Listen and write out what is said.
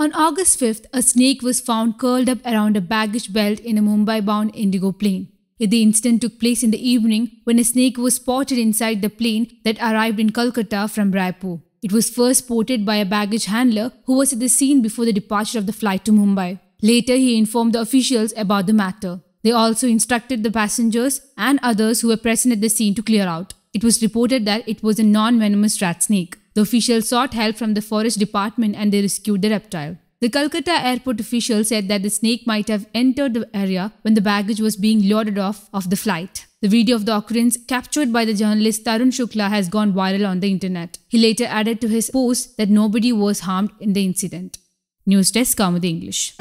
On August 5th, a snake was found curled up around a baggage belt in a Mumbai bound Indigo plane. The incident took place in the evening when a snake was spotted inside the plane that arrived in Kolkata from Raipur. It was first spotted by a baggage handler who was at the scene before the departure of the flight to Mumbai. Later, he informed the officials about the matter. They also instructed the passengers and others who were present at the scene to clear out. It was reported that it was a non venomous rat snake. The officials sought help from the forest department and they rescued the reptile. The Calcutta airport official said that the snake might have entered the area when the baggage was being loaded off of the flight. The video of the occurrence captured by the journalist Tarun Shukla has gone viral on the internet. He later added to his post that nobody was harmed in the incident. News Desk Kaumudy English.